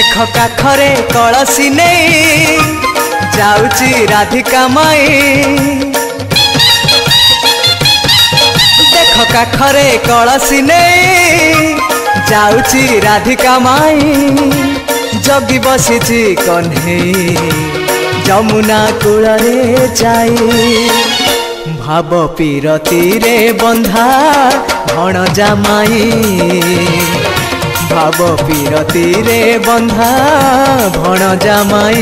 ଦେଖ କାଖରେ କଳସୀ ନେଇ ଯାଉଛି ରାଧିକା ମାଇ ଦେଖ କାଖରେ କଳସୀ ନେଇ ଯାଉଛି ରାଧିକା ମାଇ ଜଗି ବସିଛି କହ୍ନେଇ ଯମୁନା କୂଳରେ ଯାଇ ଭାବ ପିରତିରେ ବନ୍ଧା ଭଣଜା ମାଇ ভাব বিরতি রে বন্ধা ভণ জামাই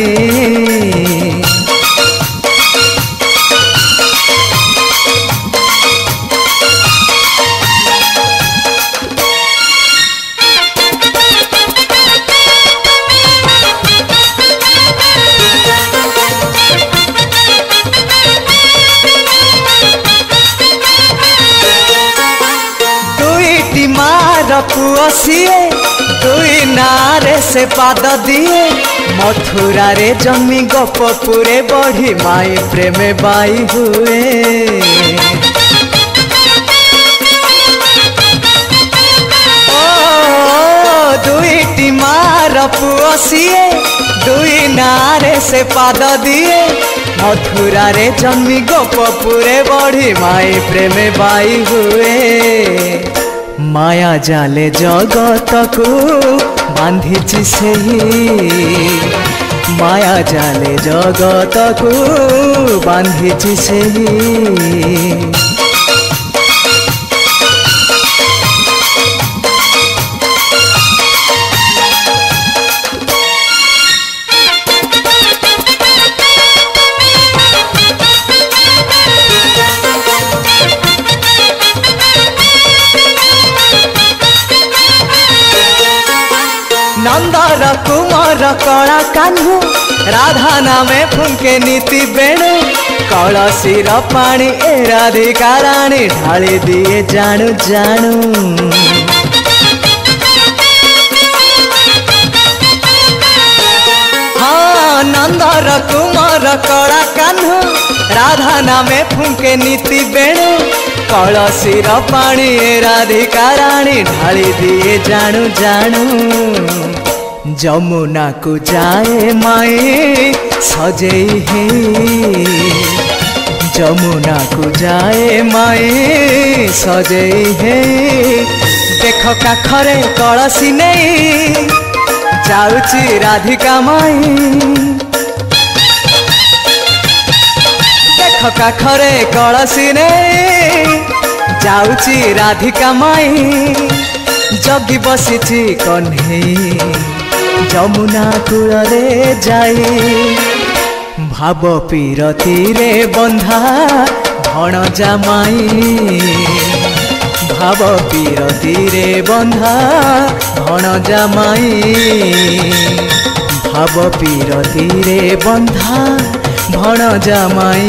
পুয়া সিয়ে से पाद दिए मथुरा रे जमी गपुरे बढ़ी माई प्रेम बाई हुए दुईटी मार पुओ सीए दुई नारे से पाद दिए मथुरा रे जमी गोपुरे बढ़ी माई प्रेम बाई हुए माया जाले जगत को ବାନ୍ଧିଛି ସେହି ମାୟା ଜାଲେ ଜଗତକୁ ବାନ୍ଧିଛି ସେହି कला कान्हु राधा नामे फुंके नीति बेणु कलशीर पाणी ए राधिका राणी ढाली दिए जानु जानु नंदर कुमर कला कान्हु राधा नामे फुंके नीति बेणु कल सीर पाणी ए राधिका राणी ढाली दिए जानू, जानू। যমুনা কু যায় মায়ে সজে হে যমুনা কু যায় মায়ে সজে হে দেখ কাখরে কলসি নেই যাউছি রাধিকা মাই দেখ কাখরে কলসি নেই যাউছি রাধিকা মাই জগি বসিছি কন্হেই যমুনা কূলরে যাই ভাব পীরতীরে বন্ধা ভণজা মাই ভাব পীরতীরে বন্ধা ভণজা মাই ভাব পীরতীরে বন্ধা ভণজা মাই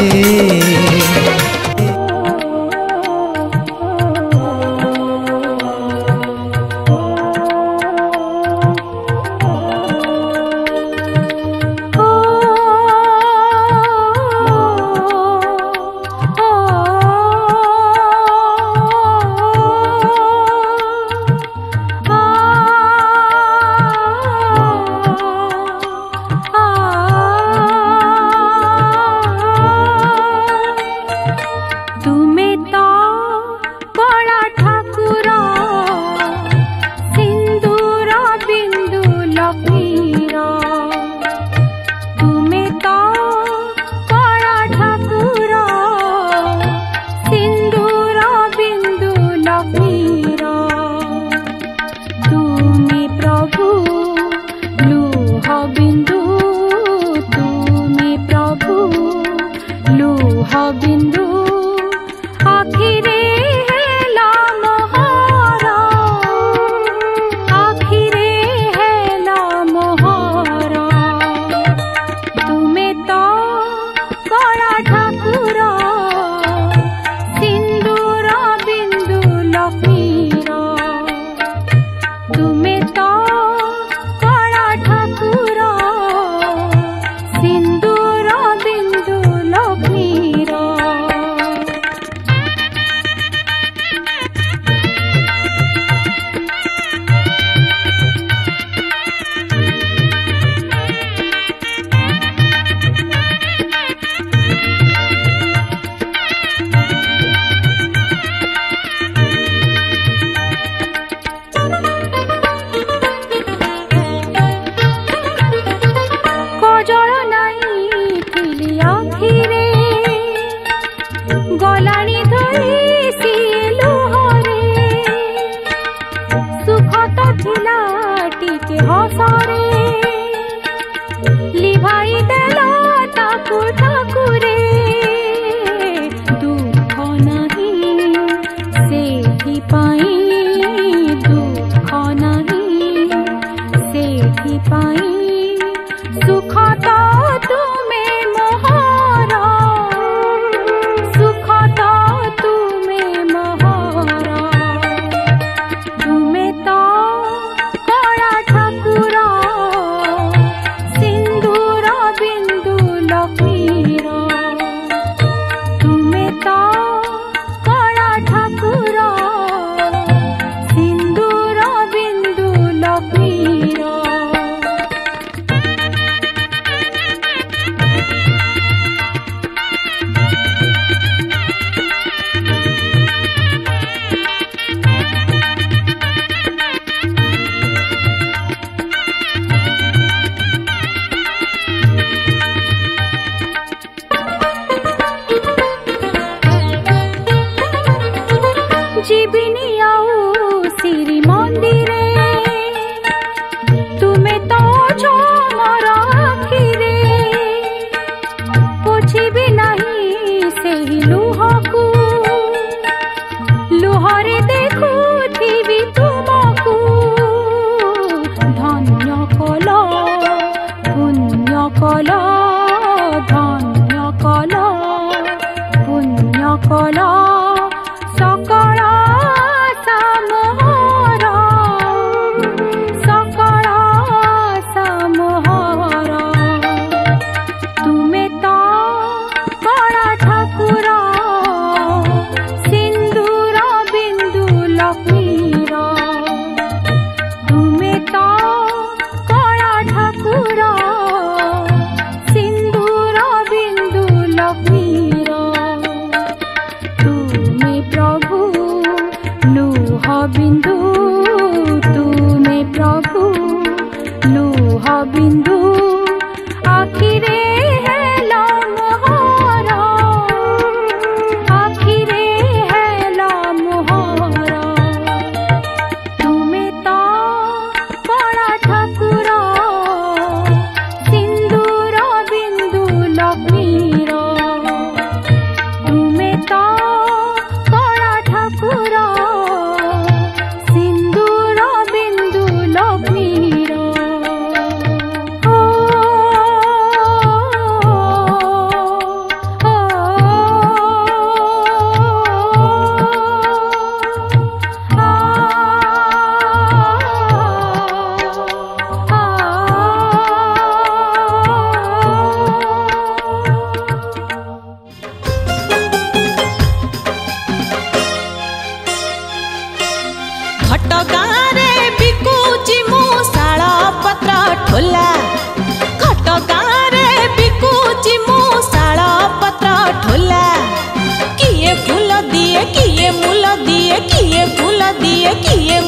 kia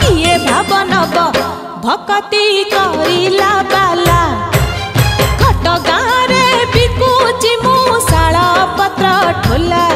କିଏ ଭାବ ନବ ଭକତି କରିଲା ବାଲା ଖଟ ଗାଁରେ ବିକୁଛି ମୁଁ ଶାଳ ପତ୍ର ଠୋଲା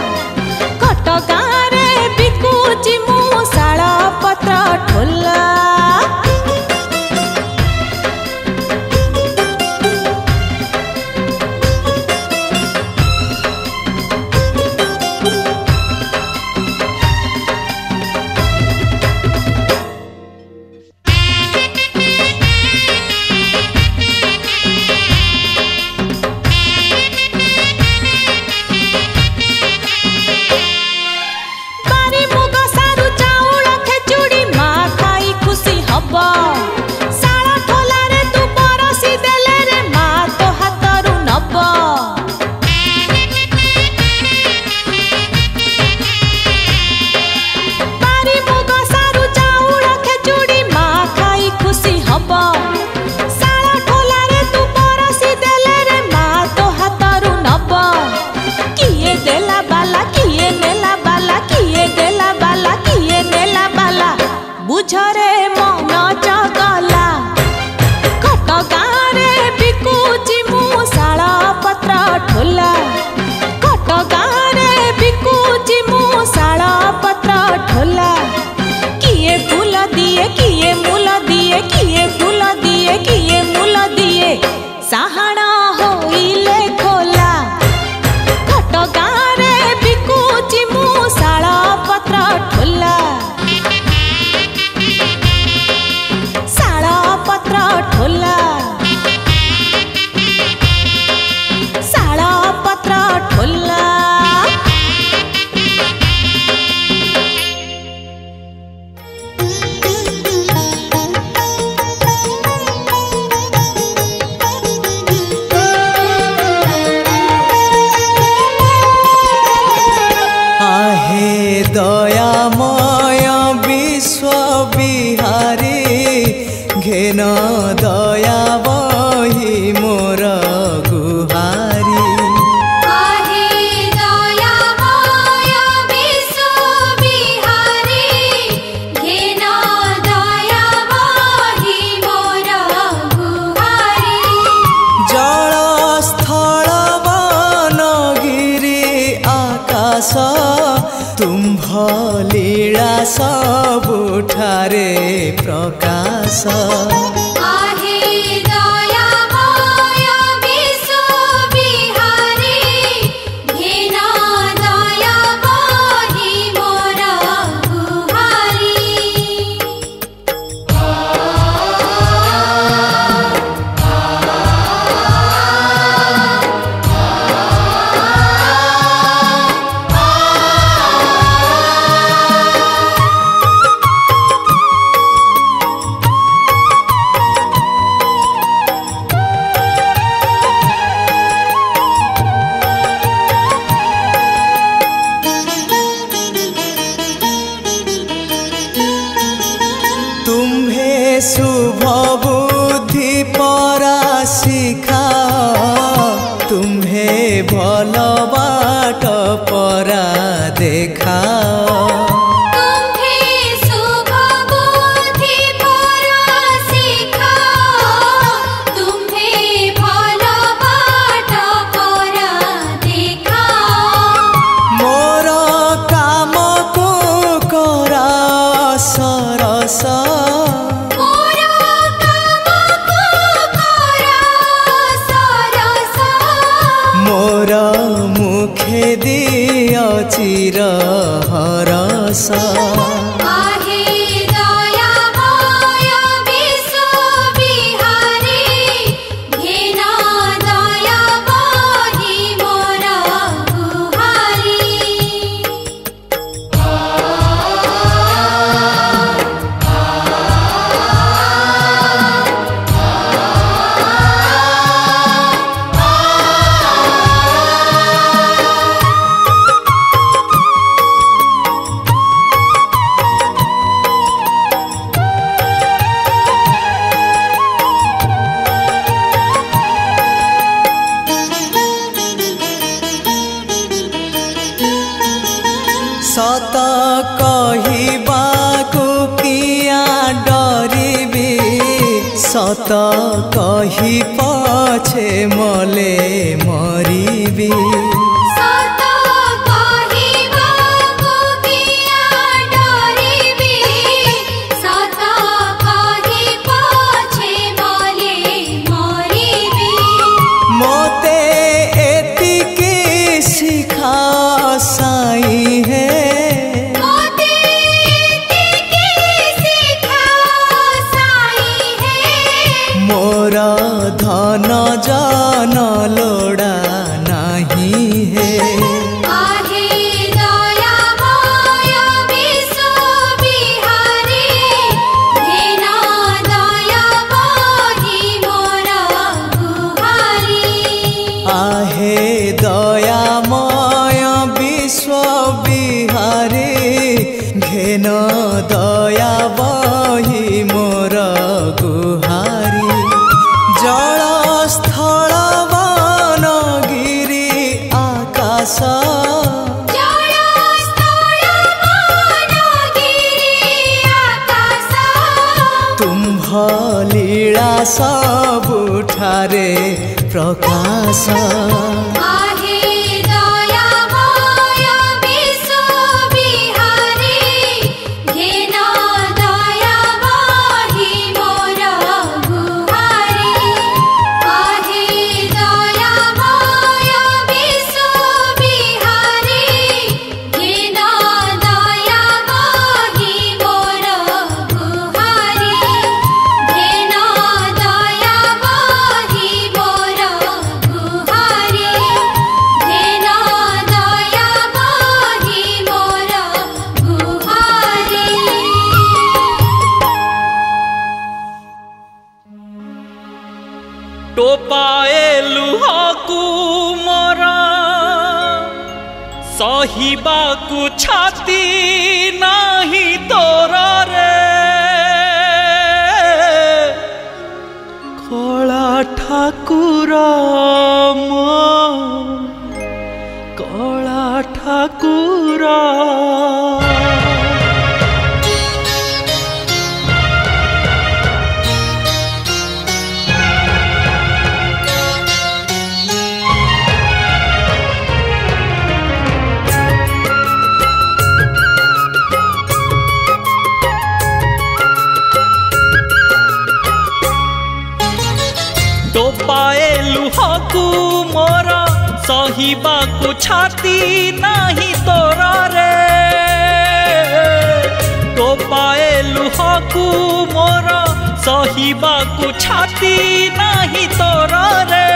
তোমারে প্রকাশ सता कही पाछे मले मरीबी ତୁମ୍ଭ ଲୀଳା ସବୁଠାରେ ପ୍ରକାଶ ନାହିଁ ତୋରରେ ତୋ ପାଏ ଲୁହକୁ ମୋର ସହିବାକୁ ଛାତି ନାହିଁ ତୋରରେ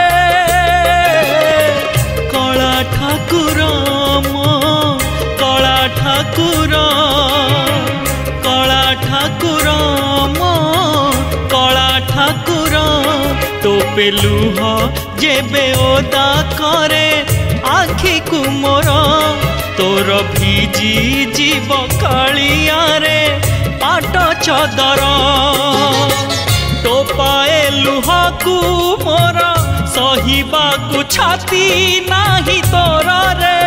କଳା ଠାକୁର ମୋ କଳା ଠାକୁର କଳା ଠାକୁର ମୋ କଳା ଠାକୁର ତୋ ପେଲୁହ ଯେବେ ଓଦା କରେ कु मोर तोर भिजिब कालिरे पाट चदर टोपा लुहको मोर सहयोगको छाति नै रे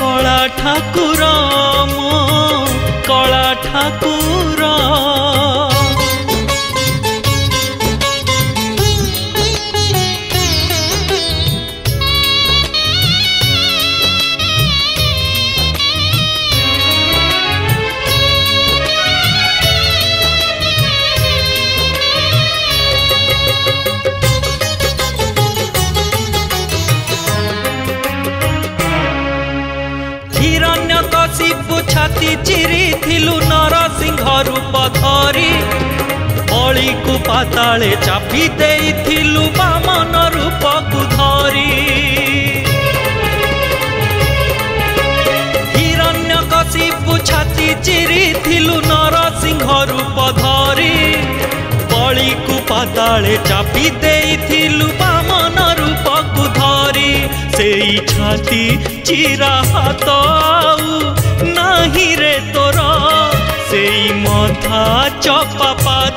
कला ठाकुर म कला ठाकुर ताले चापी दे मन रूप को धरी हिरण्य कशिपु छाती चिरी नर सिंह रूप धरी बड़ी को पाता चापी दे मन रूप को धरी से छाती चिरा हत नहीं रे तोर से मथा चपा पा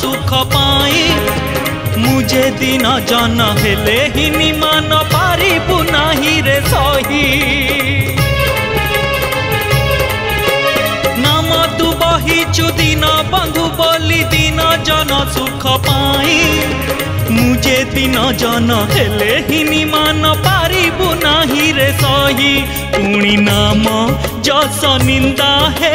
सुख पाए मुझे दिन जन हेले हि मान पारिबु नाही रे सही नाम तू बहिचु दिन बंधु बोली दिन जन सुख पाई मुझे दिन जन हेले मान पारिबु नाही रे सही पुणी नाम जस निंदा है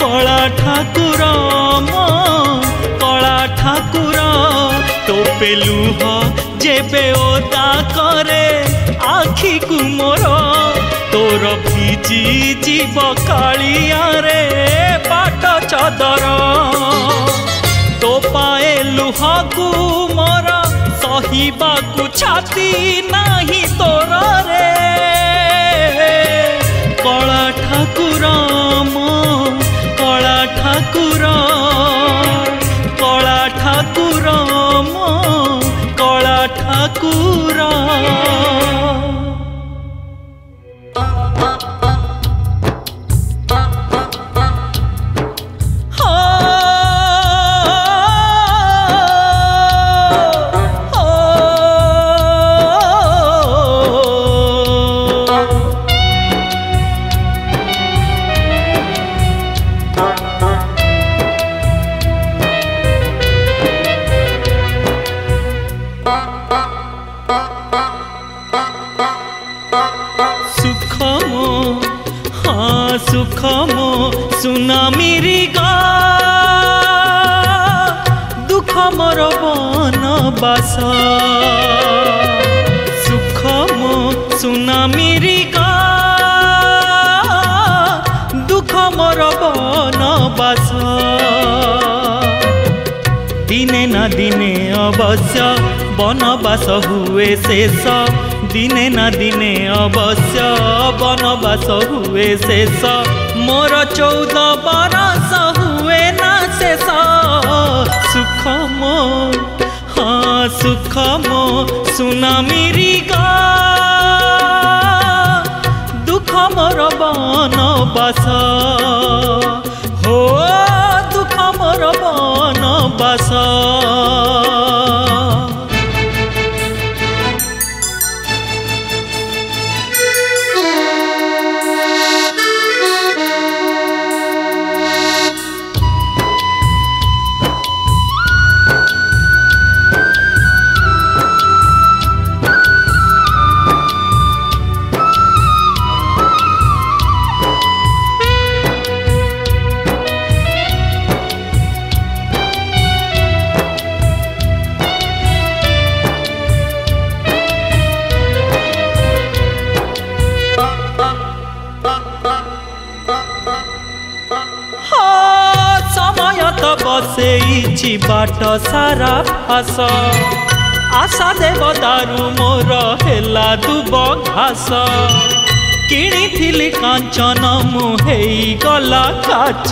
କଳା ଠାକୁର ମୋ କଳା ଠାକୁର ତୋପେ ଲୁହ ଯେବେ ଓଦା କରେ ଆଖିକୁ ମୋର ତୋର ଭିଜି ଯିବ କାଳିଆରେ ପାଟ ଚଦର ତୋ ପାଏ ଲୁହକୁ ମୋର ସହିବାକୁ ଛାତି ନାହିଁ ତୋରରେ ଠାକୁର କଳା ଠାକୁର ମ କଳା ଠାକୁର दिने अवश्य वनवास हुए शेष दिने ना दिने अवश्य वनवास शेष मोर चौध हुए ना शेष सुख मुख म दुख मोर मनवास passar. बाट सारा फास আশা দেব দারু মোর হেলা দুব ঘাস কিনিলি কাঞ্চন মু হেই গলা কাচ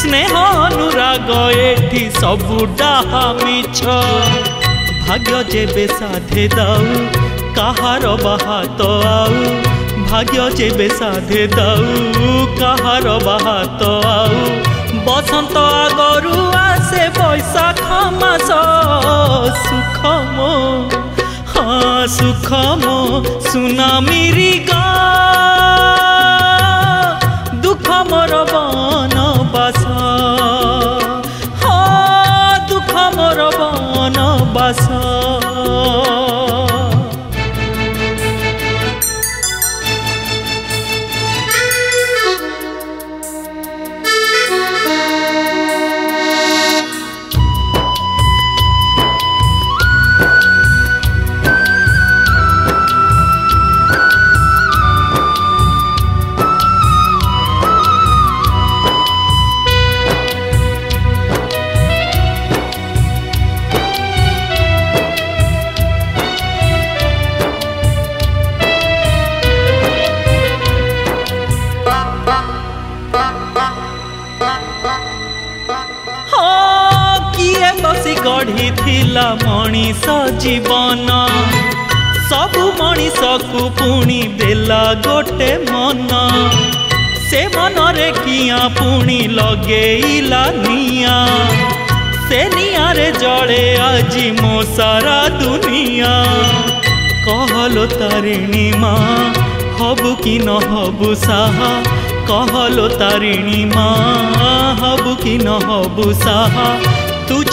স্নেহ অনুরাগ এটি সবু ডাহা মিছ ভাগ্য যেবে সাধে দাও কাহার বাহাত আউ ভাগ্য যেবে সাধে দাও কাহার বাহাত আউ বসন্ত আগরু আছে পইচা মাস সুখম হা সুখম সুনামিরি গুখমর বনবাস হা দুখমর বনবাসা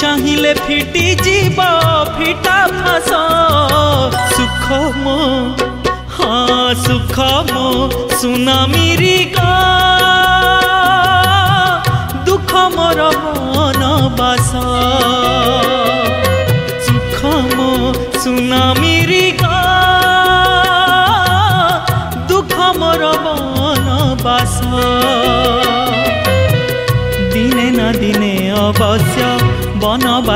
চাহিলে ফিটি যাব ফিটা ফাঁস সুখ মো হ্যাঁ সুখ মো সুনামিরি দুঃখ মর মন বাস সুখ মো সুনামিরি দুঃখ মর মন বাস দিনে না দিনে অবশ্য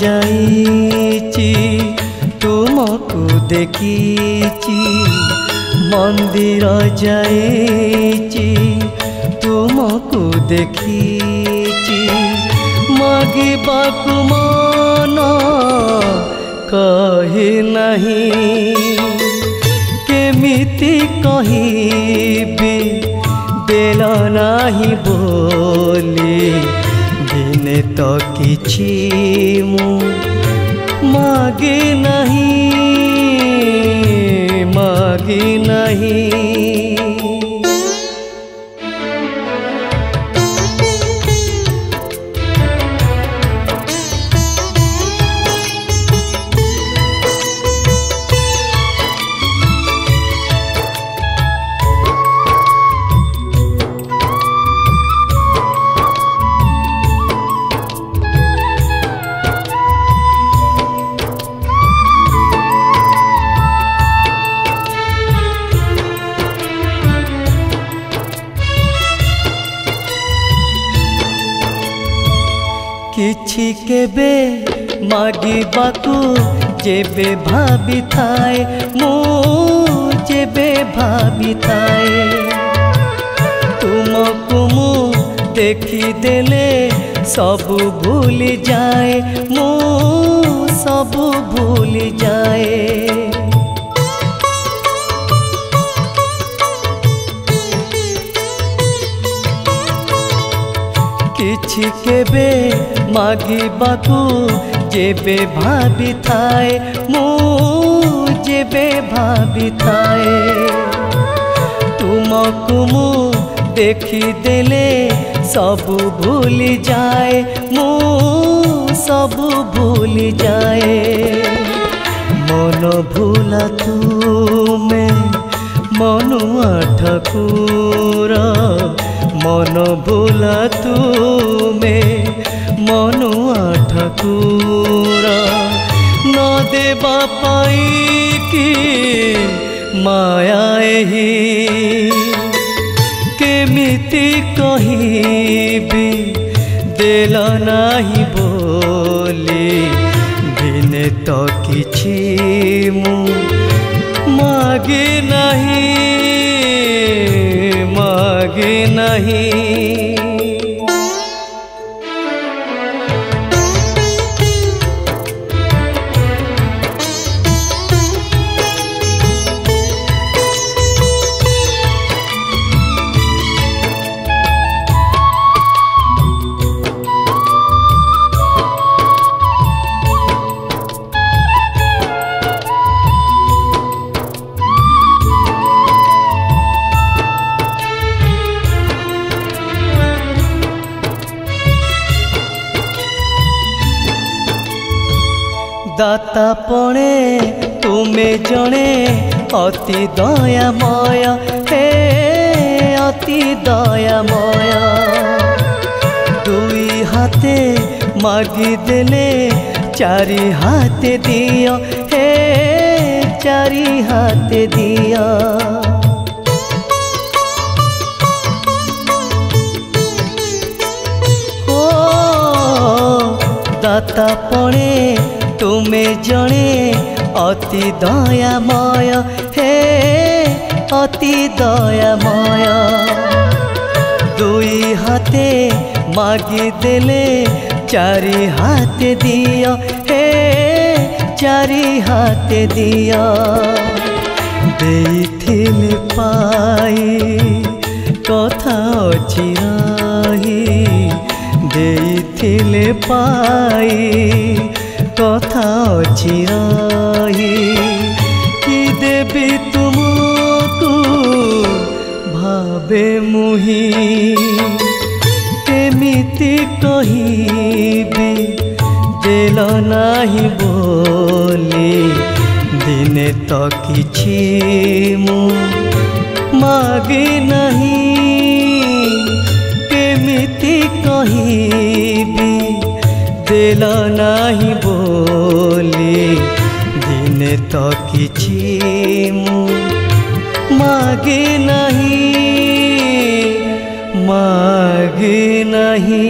যাইছি তুমকু দেখিছি মন্দির যাইছি তুমকু দেখিছি মাগিবাকু মন কহি নাহি কেমিতি কহিবি বেলা নাহি বলি कि मागे नहीं मागे नहीं କିଛି କେବେ ମାଗିବାକୁ ଯେବେ ଭାବିଥାଏ ମୁଁ ଯେବେ ଭାବିଥାଏ ତୁମକୁ ମୁଁ ଦେଖିଦେଲେ ସବୁ ଭୁଲି ଯାଏ ମୁଁ ସବୁ ଭୁଲି ଯାଏ କିଛି କେବେ ମାଗିବାକୁ ଯେବେ ଭାବିଥାଏ ମୁଁ ଯେବେ ଭାବିଥାଏ ତୁମକୁ ମୁଁ ଦେଖିଦେଲେ ସବୁ ଭୁଲି ଯାଏ ମୁଁ ସବୁ ଭୁଲି ଯାଏ মন ভুলা তুমে মনুয়া ঠাকুর মন ভুলা তুমে ମନୁଆ ଠାକୁର ନ ଦେବା ପାଇଁ କି ମାୟା ଏହି କେମିତି କହିବି ଦେଲ ନାହିଁ ବୋଲି ଦିନେ ତ କିଛି ମୁଁ ମାଗେ ନାହିଁ ମାଗେ ନାହିଁ অতি দয়াময় হে অতি দয়াময় দুই হাতে মাগি দেলে চারি হাতে দিয় হে চারি হাতে দিয় ও দাতা পড়ে তুমি জনে অতি দয়াময় হে অতি দয়াময় দুই হাতে মাগি দেলে চারি হাতে দিও হে চারি হাতে দিও ଦେଇଥିଲେ ପାଇ କଥା ଅଛି ରହି ଦେଇଥିଲେ ପାଇ কথা চিরাহি কি দেবি তুমকু ভাবে মুহি কেমিতি কহিবি দেল নাহি বলি দিনে তো কিছু মু মাগে নাহি কেমিতি কহিবি ଦେଲ ନାହିଁ ବୋଲି ଦିନେ ତ କିଛି ମୁଁ ମାଗେ ନାହିଁ ମାଗେ ନାହିଁ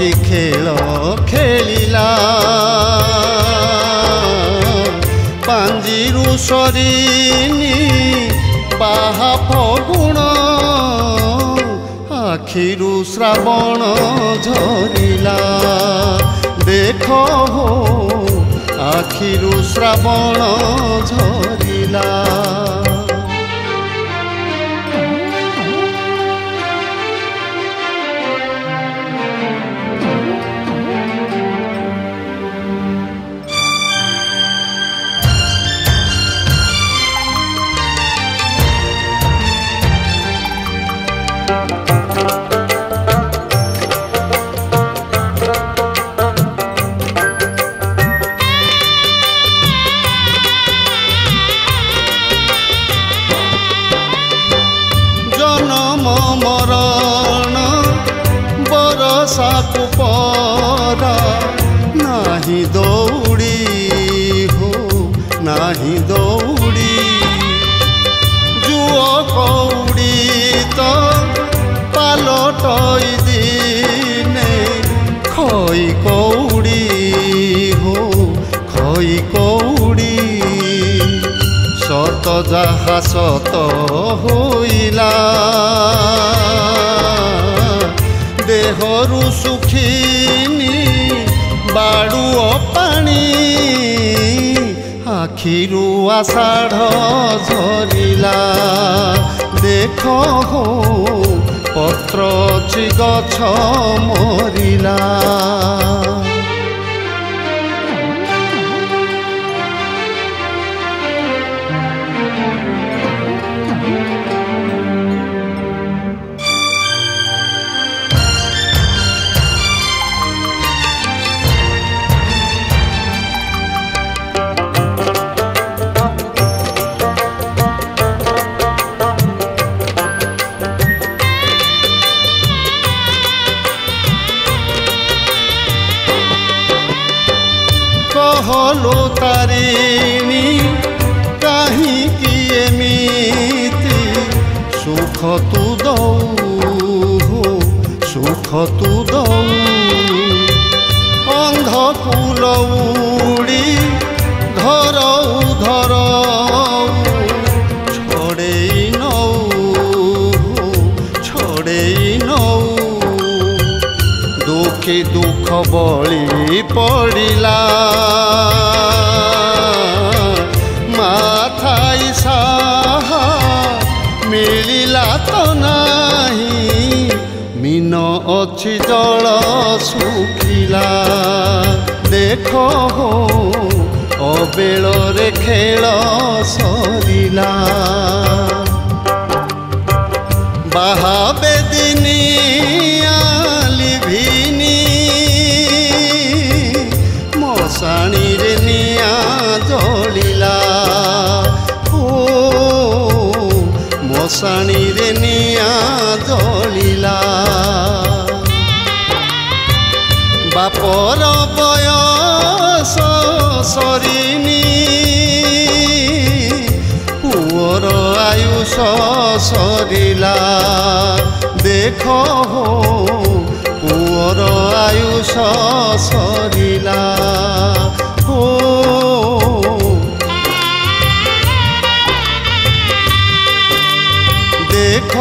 যদি খেল খেলিলা পাঞ্জিরু সরিনি বাহা ফগুণ আখিরু শ্রাবণ ঝরিলা দেখ হো আখিরু শ্রাবণ ঝরিলা হাসত হইলা দেহরু সুখিনি বাড়ু পাଣି আখিরু আষাঢ় ঝরিলা দেখ পত্র গছ মরিলা তুদৌ ଅନ୍ଧକୁଲ ଉଡ଼ି ଧରଉ ଧରଉ ଛଡ଼େଇ ନଉ ଛଡ଼େଇ ନଉ ଦୁଃଖୀ ଦୁଃଖ ବଳି ପଡ଼ିଲା ଅଛି ଜଳ ଶୁଖିଲା ଦେଖ ହୋ ଅବେଳରେ ଖେଳ ସରିଲା ବାହା ବେଦିନୀ ଲିଭିନି ମଶାଣିରେ ନିଆଁ ଜଳିଲା ଓ ମଶାଣି বাপর বয়স সরিনি পুয়র আয়ুষ সরিলা দেখ পুয়র আয়ুষ সরিলা দেখ